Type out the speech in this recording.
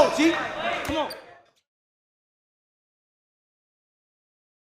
go, G. Come on.